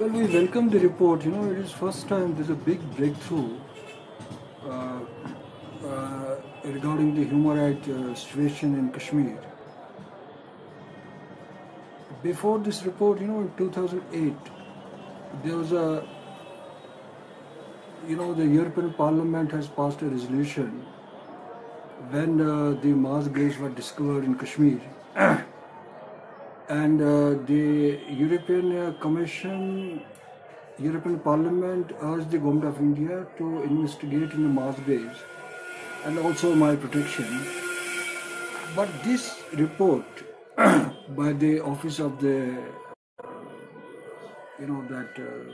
Well, we welcome the report. You know, it is first time there's a big breakthrough uh, uh, regarding the human rights uh, situation in Kashmir. Before this report, you know, in 2008, there was a, you know, the European Parliament has passed a resolution when uh, the mass graves were discovered in Kashmir. and uh, the European uh, Commission, European Parliament urged the government of India to investigate in the mass graves and also my protection. But this report by the office of the, you know, that uh,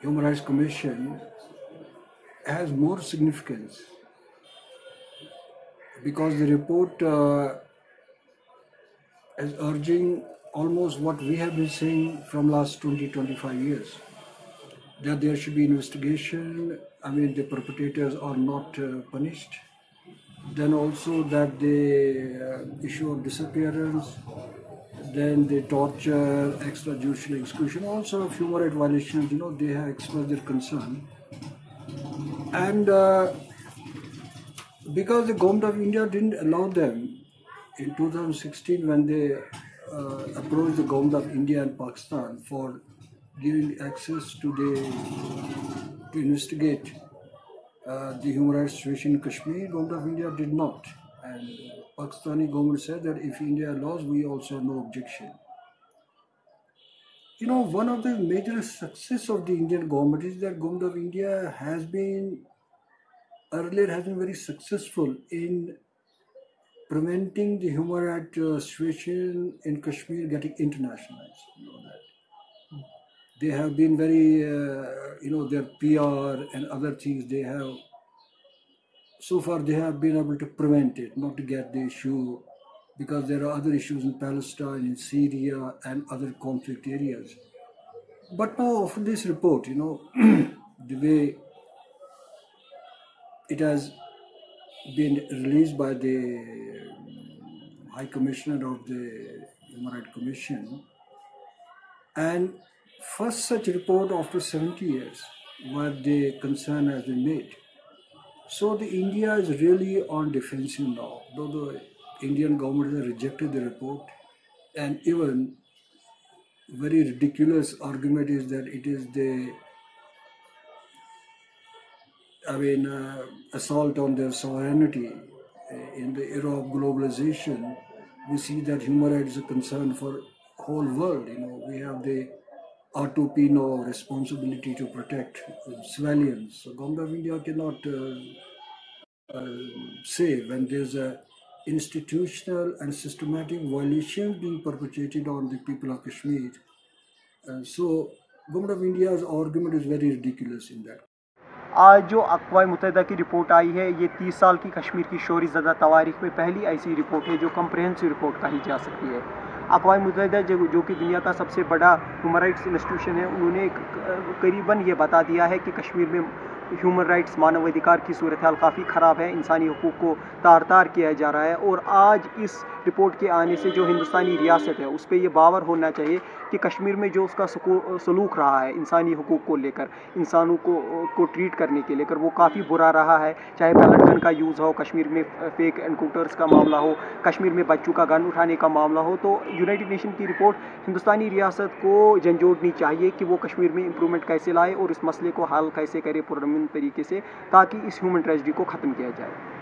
Human Rights Commission has more significance because the report uh, is urging almost what we have been saying from last 20 25 years that there should be investigation. I mean the perpetrators are not uh, punished. Then also that the uh, issue of disappearance then the torture extrajudicial execution also human rights violations you know they have expressed their concern. And uh, because the government of India didn't allow them in 2016 when they uh, approached the government of India and Pakistan for giving access to the to investigate uh, the human rights situation in Kashmir, government of India did not, and Pakistani government said that if India allows, we also have no objection. You know, one of the major success of the Indian government is that government of India has been earlier has been very successful in preventing the human rights uh, situation in Kashmir getting internationalized. You know that they have been very, uh, you know, their PR and other things. They have so far they have been able to prevent it, not to get the issue, because there are other issues in Palestine, in Syria, and other conflict areas. But now, after this report, you know, the way it has been released by the High Commissioner of the Human Rights Commission, and first such report after 70 years where the concern has been made. So the India is really on defensive now, though the Indian government has rejected the report, and even very ridiculous argument is that it is the I mean, uh, assault on their sovereignty. In the era of globalization, we see that human rights is a concern for whole world. You know, we have the R2P now responsibility to protect civilians. So government of India cannot uh, uh, say when there's a institutional and systematic violation being perpetrated on the people of Kashmir. Uh, so government of India's argument is very ridiculous in that. आज जो अकवा मुतहदा की report आई है, ये तीस साल की कश्मीर की शोरी ज़दा तवारीख में पहली ऐसी रिपोर्ट है जो कम्प्रहेंसिव रिपोर्ट कही जा सकती है। अकवा मुतहदा जो जो कि दुनिया का सबसे बड़ा ह्यूमन राइट्स इंस्टीट्यूशन है, उन्होंने करीबन ये बता दिया है कि कश्मीर में ह्यूमन राइट्स मानवाधिकार की सूरत हाल काफ़ी ख़राब है, इंसानी हकूक़ को तार तार किया जा रहा है और आज इस रिपोर्ट के आने से जो हिंदुस्तानी रियासत है, उस पर यह बावर होना चाहिए कि कश्मीर में जो उसका सलूक रहा है, इंसानी हकूक़ को लेकर, इंसानों को को ट्रीट करने के लेकर, वो काफ़ी बुरा रहा है। चाहे पैलटगन का यूज़ हो, कश्मीर में फेक एनकाउंटर्स का मामला हो, कश्मीर में बच्चों का गन उठाने का मामला हो तो यूनाइटेड नेशन की रिपोर्ट हिंदुस्तानी रियासत को झंझोड़नी चाहिए कि वो कश्मीर में इम्प्रूवमेंट कैसे लाए और इस मसले को हल कैसे करे पुरमिन तरीके से ताकि इस ह्यूमन ट्रेजडी को ख़त्म किया जाए।